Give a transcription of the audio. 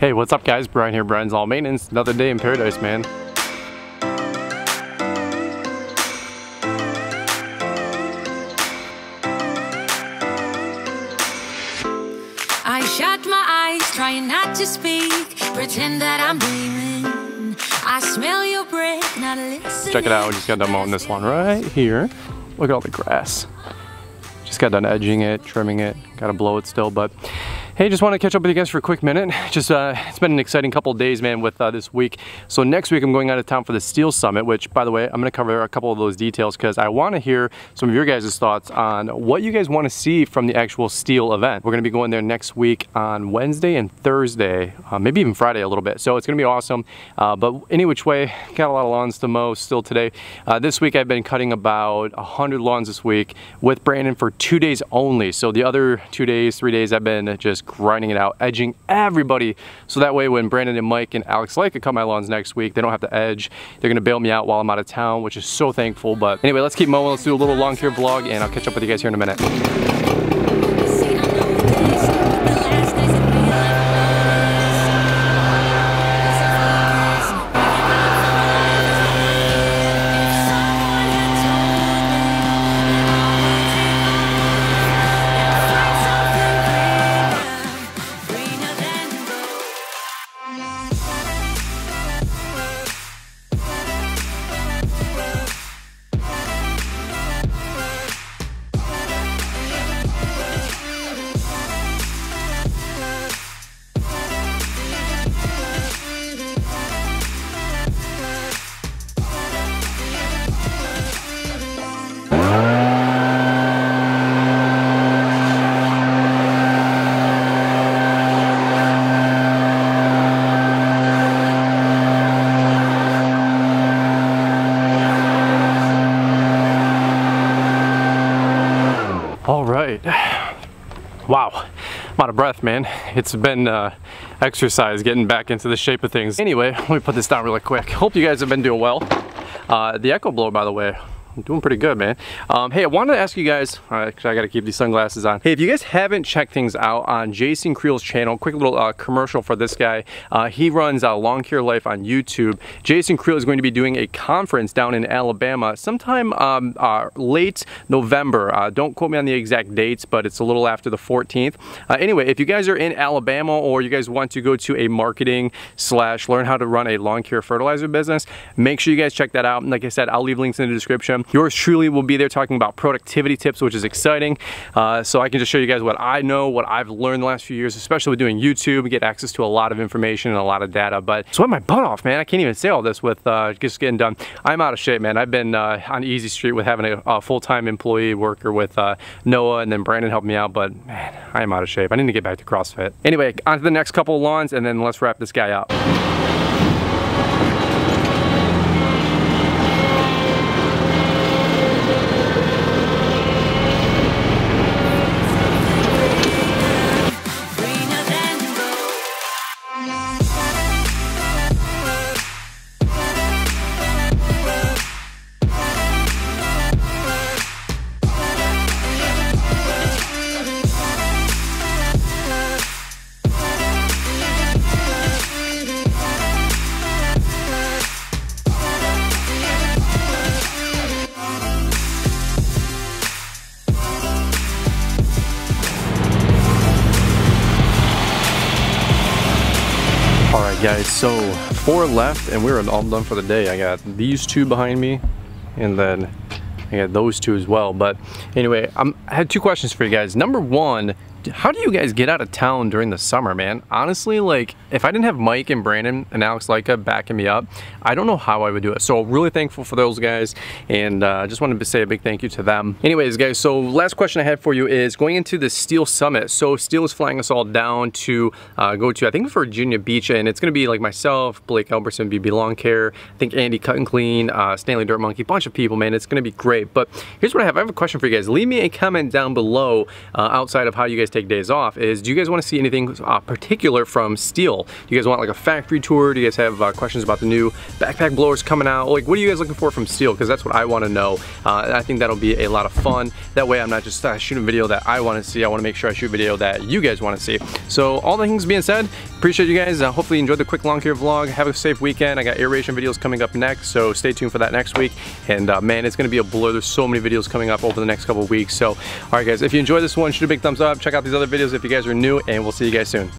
Hey, what's up guys? Brian here, Brian's Lawn Maintenance. Another day in paradise, man. I shut my eyes, trying not to speak, pretend that I'm dreaming. I smell your breath, not listening. Check it out, we just got done mowing this one right here. Look at all the grass. Just got done edging it, trimming it, gotta blow it still, but Hey, just want to catch up with you guys for a quick minute. Just uh, it's been an exciting couple days, man, with uh, this week. So next week I'm going out of town for the STIHL Summit, which, by the way, I'm going to cover a couple of those details because I want to hear some of your guys' thoughts on what you guys want to see from the actual STIHL event. We're going to be going there next week on Wednesday and Thursday, uh, maybe even Friday a little bit. So it's going to be awesome. Uh, but any which way, got a lot of lawns to mow still today. Uh, this week I've been cutting about 100 lawns this week with Brandon for two days only. So the other two days, three days, I've been just grinding it out, edging everybody. So that way when Brandon and Mike and Alex Lica cut my lawns next week, they don't have to edge. They're gonna bail me out while I'm out of town, which is so thankful. But anyway, let's keep mowing. Let's do a little lawn care vlog and I'll catch up with you guys here in a minute. Right. Wow. I'm out of breath, man. It's been uh, exercise getting back into the shape of things. Anyway, let me put this down really quick. Hope you guys have been doing well. Uh, the Echo Blower, by the way, I'm doing pretty good, man. Um, hey, I wanted to ask you guys, actually I gotta keep these sunglasses on. Hey, if you guys haven't checked things out on Jason Creel's channel, quick little uh, commercial for this guy. Uh, he runs uh, Lawn Care Life on YouTube. Jason Creel is going to be doing a conference down in Alabama sometime um, uh, late November. Uh, don't quote me on the exact dates, but it's a little after the 14th. Uh, anyway, if you guys are in Alabama or you guys want to go to a marketing slash learn how to run a lawn care fertilizer business, make sure you guys check that out. And like I said, I'll leave links in the description. Yours truly will be there talking about productivity tips, which is exciting. Uh, so I can just show you guys what I know, what I've learned the last few years, especially with doing YouTube, and get access to a lot of information and a lot of data. But sweat my butt off, man. I can't even say all this with uh, just getting done. I'm out of shape, man. I've been uh, on Easy Street with having a, a full-time employee worker with uh, Noah and then Brandon helped me out, but man, I am out of shape. I need to get back to CrossFit. Anyway, on to the next couple of lawns and then let's wrap this guy up. Guys, so four left and we're all done for the day. I got these two behind me and then I got those two as well. But anyway, I'm, I had two questions for you guys. Number one, how do you guys get out of town during the summer, man? Honestly, like, if I didn't have Mike and Brandon and Alex Lica backing me up, I don't know how I would do it. So really thankful for those guys and uh, just wanted to say a big thank you to them. Anyways, guys, so last question I had for you is going into the STIHL Summit. So STIHL is flying us all down to uh, go to, I think, Virginia Beach, and it's gonna be like myself, Blake Elberson, BB Lawn Care, I think Andy Cut and Clean, uh, Stanley Dirt Monkey, bunch of people, man. It's gonna be great. But here's what I have. I have a question for you guys. Leave me a comment down below uh, outside of how you guys guys take days off is, do you guys want to see anything uh, particular from STIHL? Do you guys want like a factory tour? Do you guys have uh, questions about the new backpack blowers coming out? Like, what are you guys looking for from STIHL? Because that's what I want to know. Uh, I think that'll be a lot of fun. That way, I'm not just uh, shooting video that I want to see. I want to make sure I shoot video that you guys want to see. So, all the things being said, appreciate you guys. Uh, hopefully, you enjoyed the quick lawn care vlog. Have a safe weekend. I got aeration videos coming up next, so stay tuned for that next week. And uh, man, it's going to be a blur. There's so many videos coming up over the next couple weeks. So, all right, guys, if you enjoyed this one, shoot a big thumbs up. Check out these other videos if you guys are new, and we'll see you guys soon.